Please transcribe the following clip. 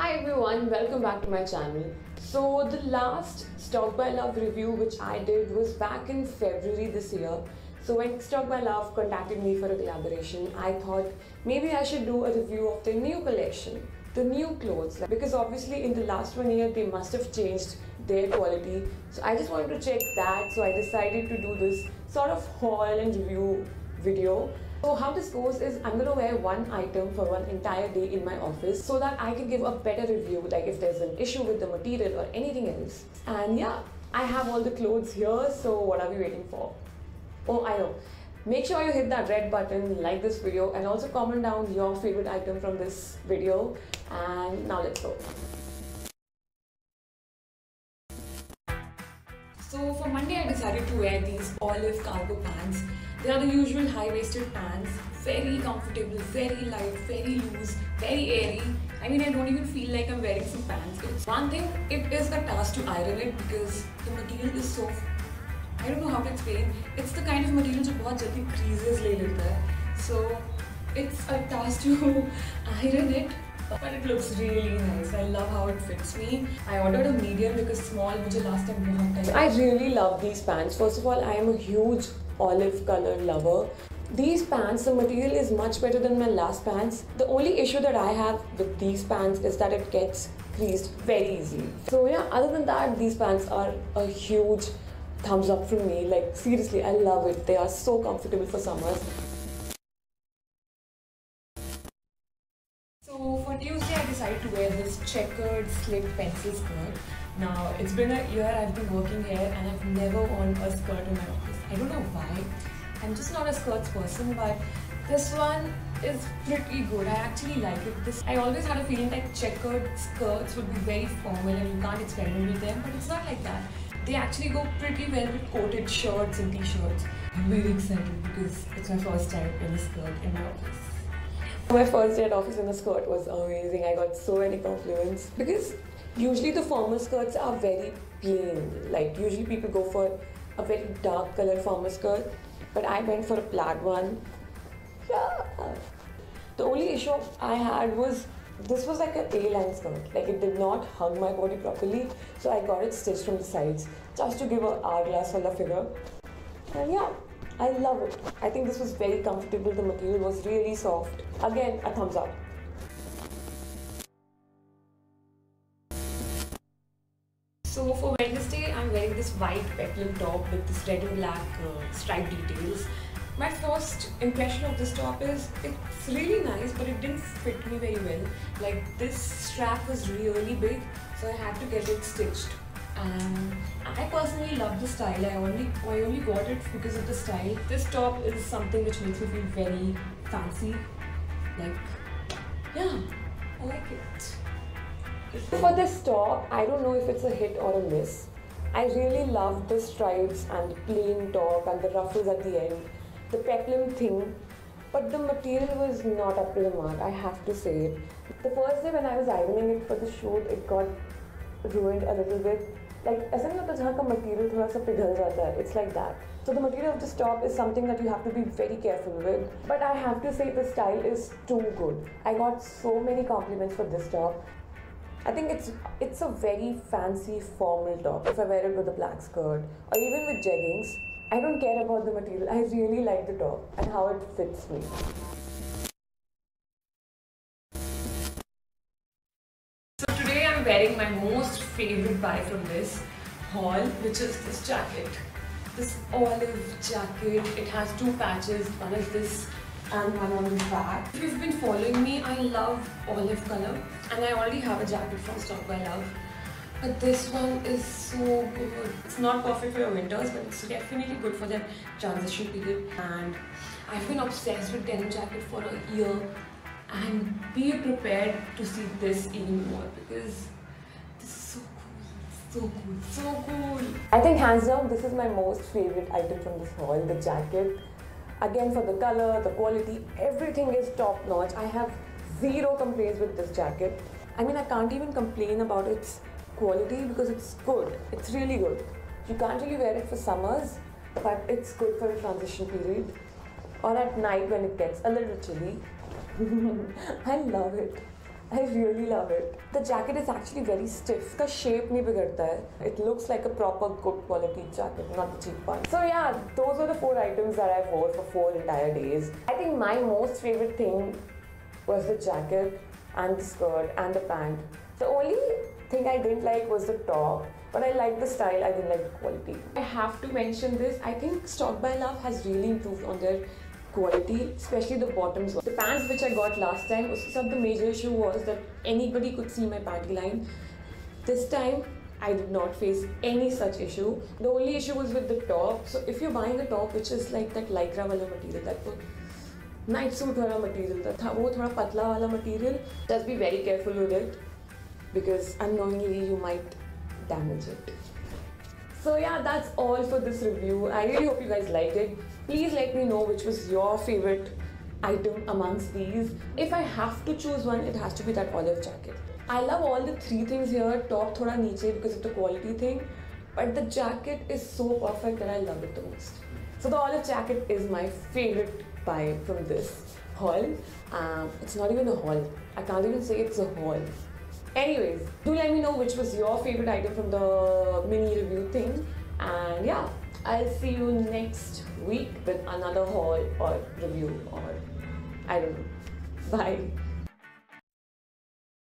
Hi everyone, welcome back to my channel. So the last StalkBuyLove review which I did was back in February this year. So when StalkBuyLove contacted me for a collaboration, I thought maybe I should do a review of their new collection, the new clothes. Because obviously in the last one year they must have changed their quality. So I just wanted to check that. So I decided to do this sort of haul and review video. So how this goes is I'm gonna wear one item for one entire day in my office so that I can give a better review like if there's an issue with the material or anything else. And yeah, I have all the clothes here so what are we waiting for? Oh, I know. Make sure you hit that red button, like this video and also comment down your favorite item from this video. And now let's go. So for Monday I decided to wear these olive cargo pants. They are the usual high-waisted pants, very comfortable, very light, very loose, very airy. I mean I don't even feel like I'm wearing some pants. It's one thing, it is a task to iron it because the material is so I don't know how to explain. It's the kind of material जो बहुत जल्दी creases ले लेता है. So it's a task to iron it but it looks really nice. I love how it fits me. I ordered a medium because small मुझे last time बहुत time. I really love these pants. First of all, I am a huge olive color lover. These pants, the material is much better than my last pants. The only issue that I have with these pants is that it gets creased very easily. So yeah, other than that, these pants are a huge thumbs up from me. Like seriously, I love it. They are so comfortable for summers. So for Tuesday, I decided to wear this checkered slit pencil skirt. Now it's been a year I've been working here and I've never worn a skirt in my office. I don't know why. I'm just not a skirts person, but this one is pretty good. I actually like it. This I always had a feeling that checkered skirts would be very formal and you can't experiment with them, but it's not like that. They actually go pretty well with coated shirts and t-shirts. I'm very excited because it's my first time in a skirt in my office. My first day at office in a skirt was amazing. I got so many compliments because usually the formal skirts are very plain. Like usually people go for a very dark color formal skirt, but I went for a plaid one. Yeah. The only issue I had was this was like an A-line skirt. Like it did not hug my body properly, so I got it stitched from the sides just to give a hourglass on the figure. And yeah, I love it. I think this was very comfortable. The material was really soft. Again, a thumbs up. So for Wednesday, I'm wearing this white peplum top with this red and black uh, stripe details. My first impression of this top is it's really nice, but it didn't fit me very well. Like this strap was really big, so I had to get it stitched. And I personally love the style. I only I only got it because of the style. This top is something which makes me feel very fancy. Like, yeah, I like it. For this top, I don't know if it's a hit or a miss. I really love the stripes and the plain top and the ruffles at the end, the peplum thing, but the material was not up to the mark, I have to say it. The first day when I was ironing it for the shoot, it got ruined a little bit. Like ऐसा नहीं होता जहाँ का material थोड़ा सा पिघल जाता है, it's like that. So the material of this top is something that you have to be very careful with. But I have to say the style is too good. I got so many compliments for this top. I think it's it's a very fancy formal top. If I wear it with a black skirt or even with jeggings, I don't care about the material. I really like the top and how it fits me. Wearing my most favorite buy from this haul, which is this jacket. This olive jacket. It has two patches. One is this and one on the back. If you've been following me, I love olive color and I already have a jacket from StalkBuyLove. But this one is so good. It's not perfect for your winters, but it's definitely good for that transition period. And I've been obsessed with denim jacket for a year. And be prepared to see this even more because this is so cool, so cool, so cool. I think hands down, this is my most favorite item from this haul, the jacket. Again, for the color, the quality, everything is top notch. I have zero complaints with this jacket. I mean, I can't even complain about its quality because it's good. It's really good. You can't really wear it for summers, but it's good for a transition period or at night when it gets a little chilly. I love it. I really love it. The jacket is actually very stiff. The shape nahi bigadta hai. It looks like a proper good quality jacket, not the cheap one. So yeah, those were the four items that I wore for four entire days. I think my most favorite thing was the jacket and the skirt and the pant. The only thing I didn't like was the top. But I liked the style, I didn't like the quality. I have to mention this. I think StalkBuyLove has really improved on their quality, especially the bottoms. The pants which I got last time, the major issue was that anybody could see my panty line. This time, I did not face any such issue. The only issue was with the top. So if you're buying a top which is like that lycra wala material, that night suit wala material, that wo thoda patla wala material, just be very careful with it because unknowingly you might damage it. So yeah, that's all for this review. I really hope you guys liked it. Please let me know which was your favorite item amongst these. If I have to choose one, it has to be that olive jacket. I love all the three things here, top thoda niche because of the quality thing, but the jacket is so perfect that I love it the most. So the olive jacket is my favorite buy from this haul. Um, it's not even a haul. I can't even say it's a haul. Anyways, do let me know which was your favorite item from the mini review thing. And yeah, I'll see you next week with another haul or review or I don't know. Bye.